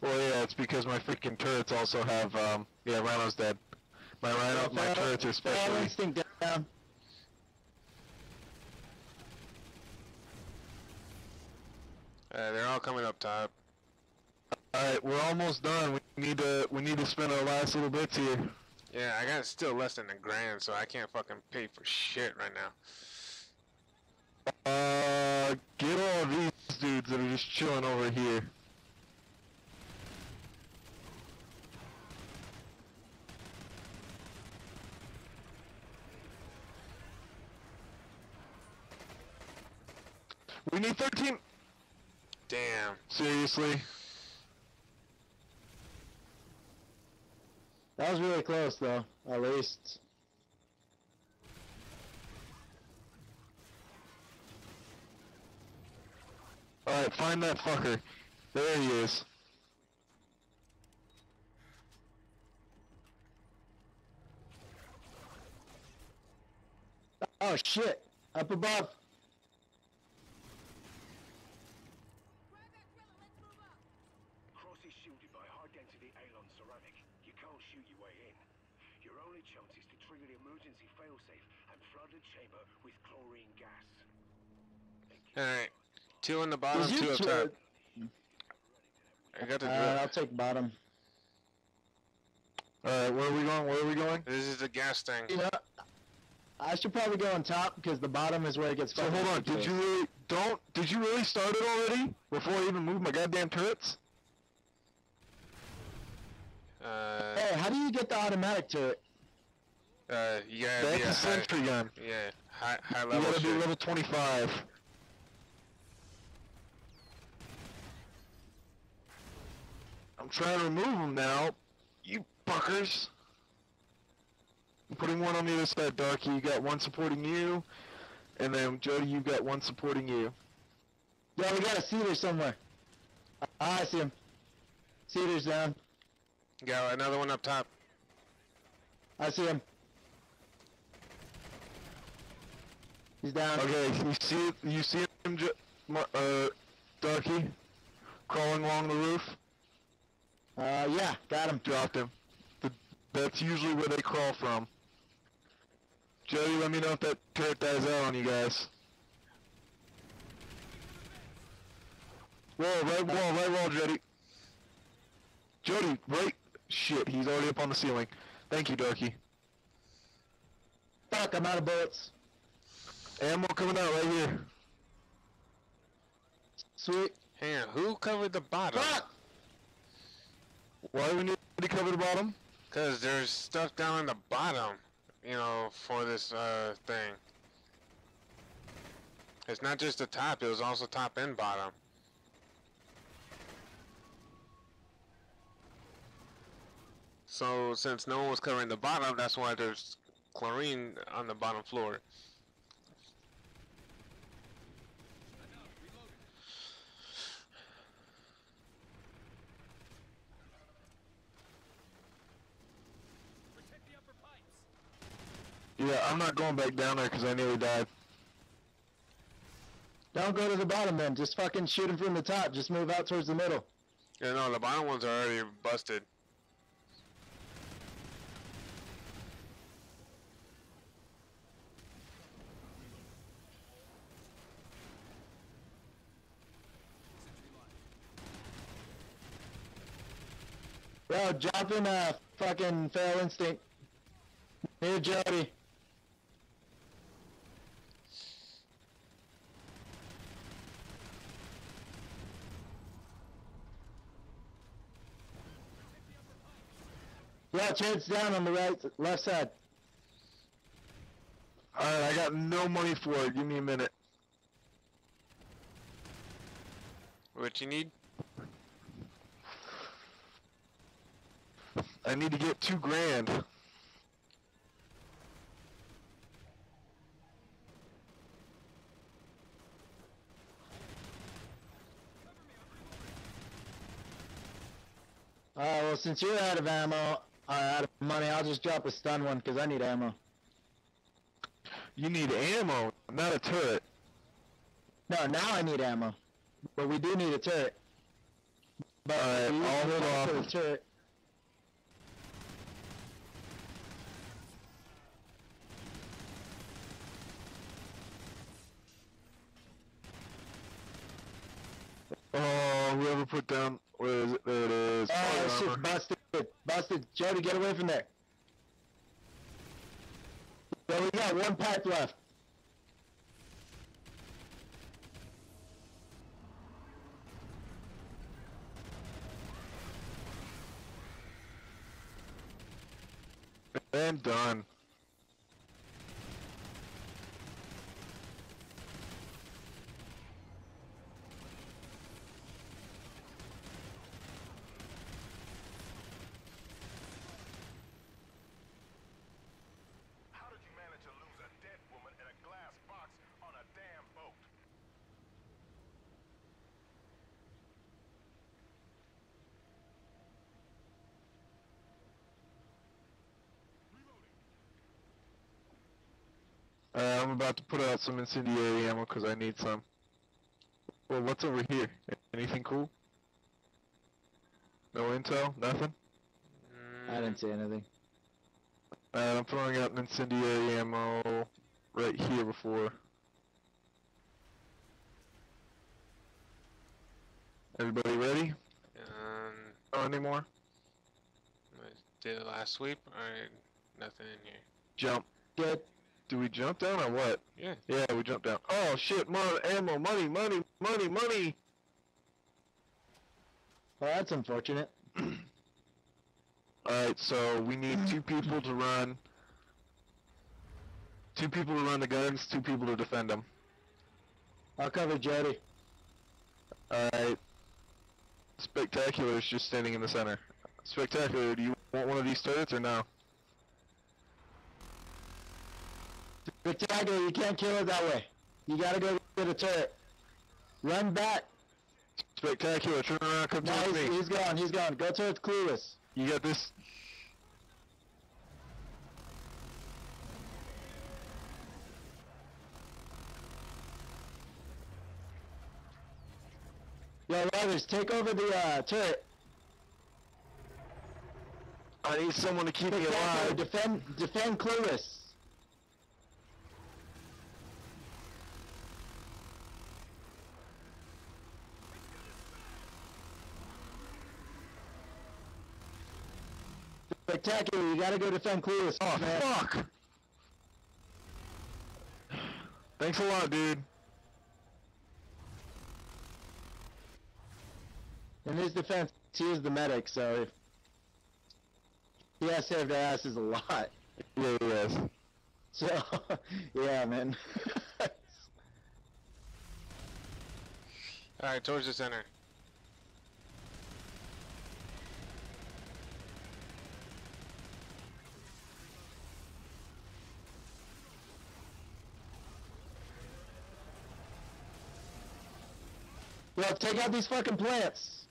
Well, yeah, it's because my freaking turrets also have, um, yeah, rhino's dead. My rhino, my Feral- turrets are Feral specially. instinct down. Uh, they're all coming up top. Alright, we're almost done. We need to, we need to spend our last little bits here. Yeah, I got still less than a grand, so I can't fucking pay for shit right now. Uh, get all of these dudes that are just chilling over here. We need 13. Damn. Seriously? That was really close, though. At least. Alright, find that fucker. There he is. Oh shit! Up above. Cross is shielded by high-density Alon ceramic. You can't shoot your way in. Your only chance is to trigger the emergency failsafe and flood the chamber with chlorine gas. Alright. Two on the bottom, two up top. I got the Uh, drill. I'll take bottom. Alright, where are we going? Where are we going? This is the gas thing. You know, I should probably go on top because the bottom is where it gets. So hold on, did you really, don't, did you really start it already? Before I even moved my goddamn turrets? Uh, Hey, how do you get the automatic turret? uh, you gotta That's be a a high, sentry gun. yeah, high, high You level gotta be level 25. I'm trying to remove them now. You fuckers. I'm putting one on the other side, Darky. You got one supporting you. And then, Jody, you got one supporting you. Yeah, we got a seeder somewhere. Ah, I see him. Seeder's down. Got another one up top. I see him. He's down. Okay, you see it? You see him, uh, Darky? Crawling along the roof? Uh, yeah, got him. Dropped him. The, that's usually where they crawl from. Jody, let me know if that turret dies out on you guys. Wall, right wall, right wall, Jody. Jody, right. Shit, he's already up on the ceiling. Thank you, Darky. Fuck, I'm out of bullets. Ammo coming out right here. Sweet. Hang on, who covered the bottom? Fuck! Why do we need to cover the bottom? Cause there's stuff down in the bottom, you know, for this uh thing. It's not just the top; it was also top and bottom. So since no one was covering the bottom, that's why there's chlorine on the bottom floor. Yeah, I'm not going back down there because I nearly died. Don't go to the bottom then. Just fucking shoot him from the top. Just move out towards the middle. Yeah, no, the bottom ones are already busted. Yo, drop in uh fucking feral instinct. Near Jody. Yeah, turns down on the right, left side. Alright, I got no money for it. Give me a minute. What you need? I need to get two grand. Alright, well since you're out of ammo, uh, out of money, I'll just drop a stun one because I need ammo. You need ammo, not a turret. No, now I need ammo. But we do need a turret. But Alright, I'll hold off. the turret. Oh, whoever put down, where is it? There it is. Oh, shit's armor. Busted. Busted. Jody, get away from there. Well, we got one pack left. I'm done. How did you manage to lose a dead woman in a glass box on a damn boat? Uh, I'm about to put out some incendiary ammo because I need some. Well, what's over here? Anything cool? No intel? Nothing? I didn't see anything. Uh, I'm throwing out an incendiary ammo right here before. Everybody ready? Um, Oh, anymore? I did it last sweep. Alright, nothing in here. Jump. Good. Do we jump down or what? Yeah. Yeah, we jump down. Oh shit, more ammo, money, money, money, money! Well, that's unfortunate. [clears throat] Alright, so we need two people to run. Two people to run the guns, two people to defend them. I'll cover Jody. Alright. Spectacular is just standing in the center. Spectacular, do you want one of these turrets or no? Spectacular, you can't kill it that way. You gotta go get a turret. Run back. Spectacular, turn around, come No, towards he's, me. he's gone, he's gone. Go towards Kluhless. You got this. Yo, Riders, take over the uh, turret. I need someone to keep me alive. defend, defend Kluhless. Spectacular, you gotta go defend Kluhless. Oh, man. fuck! Thanks a lot, dude. In his defense, he is the medic, so if he has saved our asses a lot. Yeah, yes. So, [laughs] yeah, man. [laughs] Alright, towards the center. Yo, take out these fucking plants.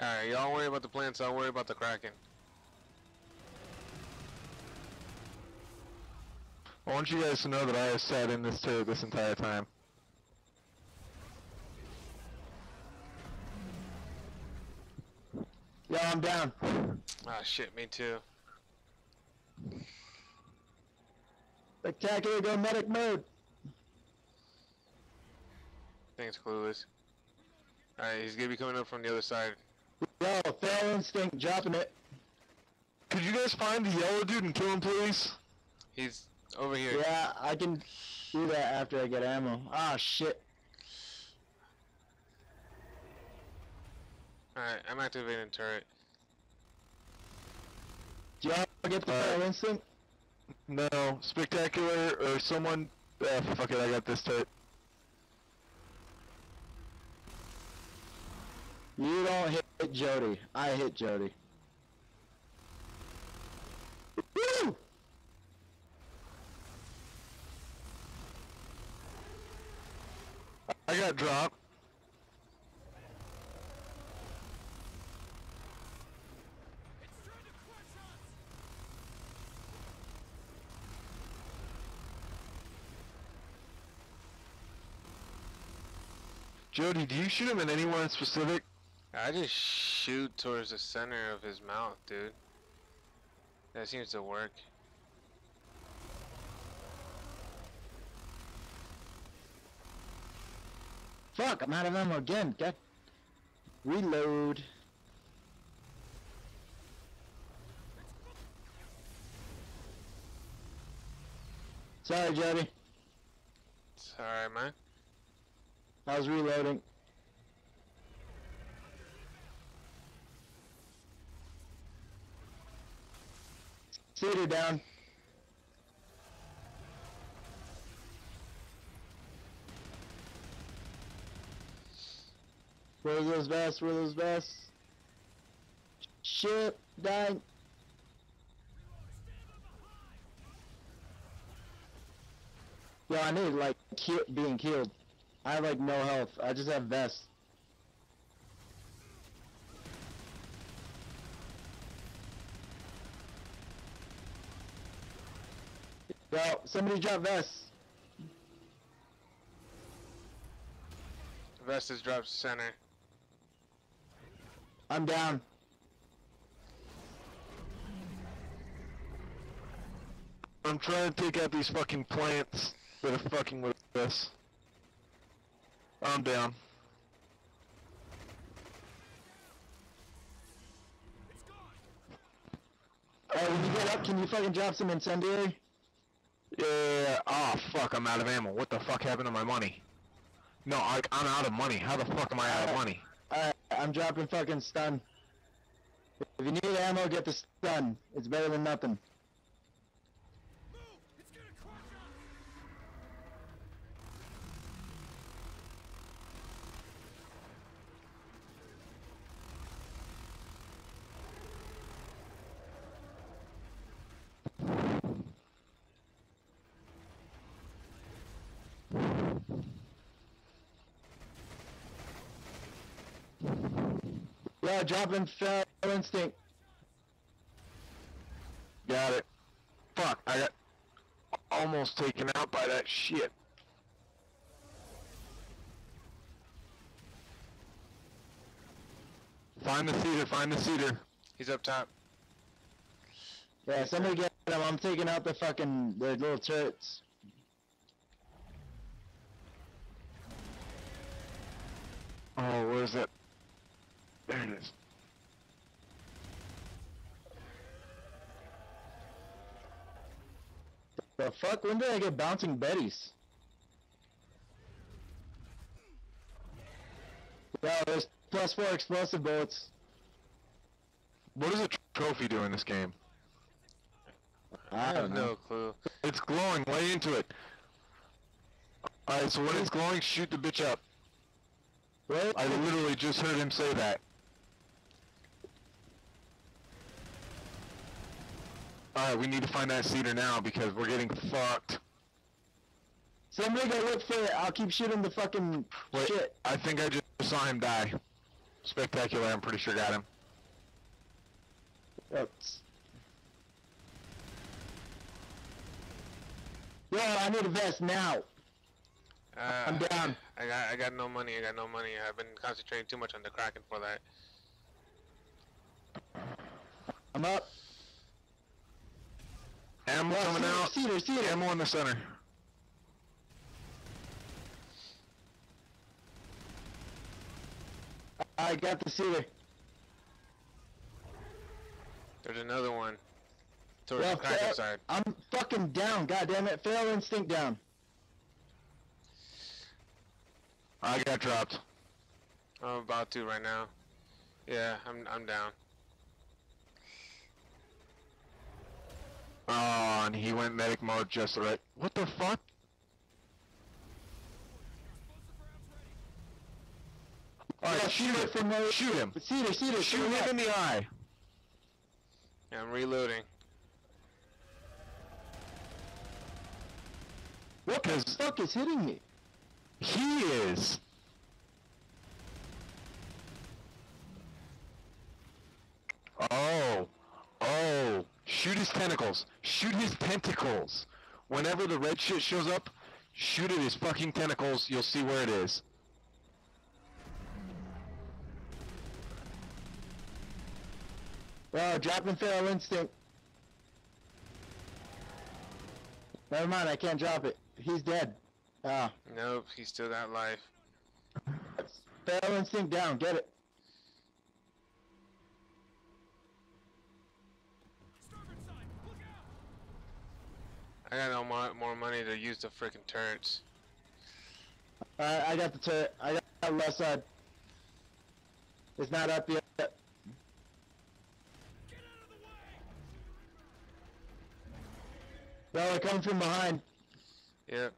Alright, y'all worry about the plants, I'll worry about the Kraken. I want you guys to know that I have sat in this turret this entire time. Yeah, I'm down. Ah, shit, me too. Spectacular go medic mode! Thanks, Kluhless. Alright, he's gonna be coming up from the other side. Yo, feral instinct, dropping it. Could you guys find the yellow dude and kill him, please? He's over here. Yeah, I can do that after I get ammo. Ah, shit. Alright, I'm activating turret. Do y'all get the Alright. feral instinct? No, spectacular or someone. Uh, fuck it, I got this turret. You don't hit Jody. I hit Jody. I got dropped. Jody, do you shoot him at anyone specific? I just shoot towards the center of his mouth, dude. That seems to work. Fuck, I'm out of ammo again. Get reload. Sorry, Jody. Sorry, man. I was reloading. Seeder down. Where those vests? Where those vests? Shit, died. Yo, I need like ki- being killed. I have like no health. I just have vests. Yo, somebody drop vests. Vest is dropped center. I'm down. I'm trying to take out these fucking plants that are fucking with us. I'm down. Oh, when you get up, can you fucking drop some incendiary? Yeah. Oh fuck! I'm out of ammo. What the fuck happened to my money? No, I, I'm out of money. How the fuck am I out of money? Alright, I'm dropping fucking stun. If you need ammo, get the stun. It's better than nothing. Yeah, dropping feral instinct. Got it. Fuck! I got almost taken out by that shit. Find the seeder. Find the seeder. He's up top. Yeah, somebody get him. I'm taking out the fucking the little turrets. Oh, where's that? There it is. The fuck? When did I get bouncing betties? Yo, there's plus four explosive bullets. What does a tr- trophy do in this game? I I have know. no clue. It's glowing. Way into it. Alright, so when it's glowing, shoot the bitch up. What? I literally just heard him say that. Alright, we need to find that seeder now because we're getting fucked. Somebody go look for it. I'll keep shooting the fucking Wait, shit. I think I just saw him die. Spectacular, I'm pretty sure got him. Oops. Yo, I need a vest now. Uh, I'm down. I got I got no money. I got no money. I've been concentrating too much on the Kraken for that. I'm up. Ammo Yeah, coming Seeder, out. Seeder, Seeder. Ammo in the center. I got the seeder. There's another one. Towards Yeah, the cracker fail- side. I'm fucking down. God damn it. Feral instinct down. I got dropped. I'm about to right now. Yeah, I'm I'm down. Oh, and he went medic mode just right. What the fuck? Alright, Yeah, shoot Seeder it. from where- Shoot him. Seeder, Seeder, Shoot shoot him in the eye. Yeah, I'm reloading. What the fuck is hitting me? He is. Oh. Oh. Shoot his tentacles. Shoot his tentacles. Whenever the red shit shows up, shoot at his fucking tentacles. You'll see where it is. Oh, dropping feral instinct. Never mind, I can't drop it. He's dead. Ah, Nope, he's still got life. feral instinct down. Get it. Starboard side, look out! I got no more, more money to use the freaking turrets. Alright, I got the turret. I got left side. It's not up yet. Get out of the way! No, they're coming from behind. Yep.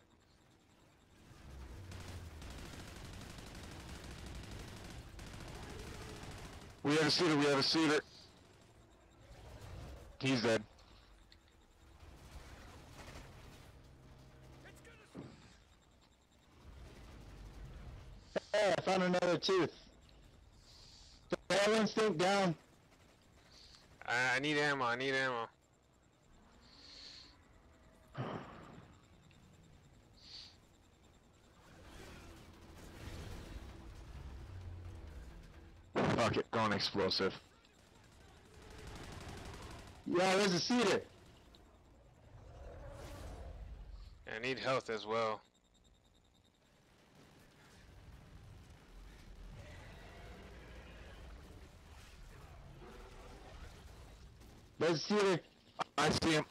We have a seeder. We have a seeder. He's dead. It's gonna Hey, I found another tooth. Feral instinct down. I, I need ammo. I need ammo. Fuck it. Going explosive. Yeah, there's a seeder. I need health as well. There's a seeder. I see him.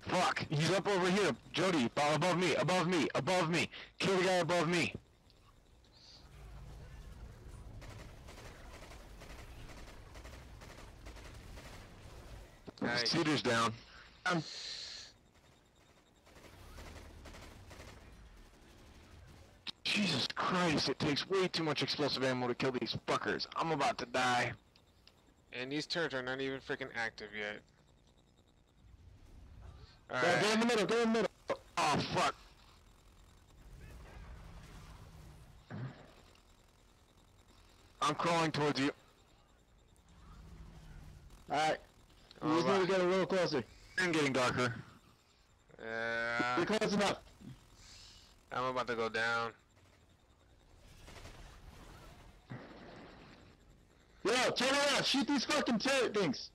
Fuck, he's up over here. Jody, ab- above me, above me, above me. Kill the guy above me. Nice. Seeder's down. Um, Jesus Christ, it takes way too much explosive ammo to kill these fuckers. I'm about to die. And these turrets are not even freaking active yet. yeah, go in the middle, go in the middle. Oh, fuck. I'm crawling towards you. Alright, We just need to get a little closer. I'm getting darker. Uh, You're close enough. I'm about to go down. Yo, turn around, shoot these fucking turret things.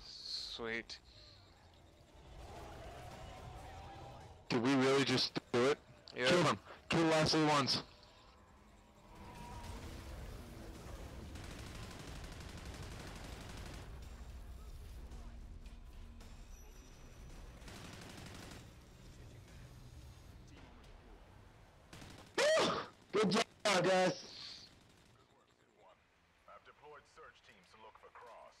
Sweet. Did we really just do it? Yep. Kill them. Kill the last of the ones. Good job, guys. I've deployed search teams to look for Cross.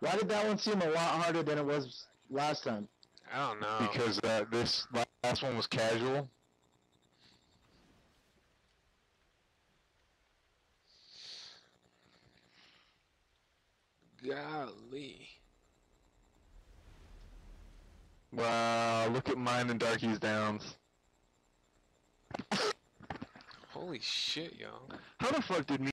Why did that one seem a lot harder than it was last time? I don't know. Because uh, this last one was casual. Golly. Wow, look at mine and Darky's downs. Holy shit, yo. How the fuck did me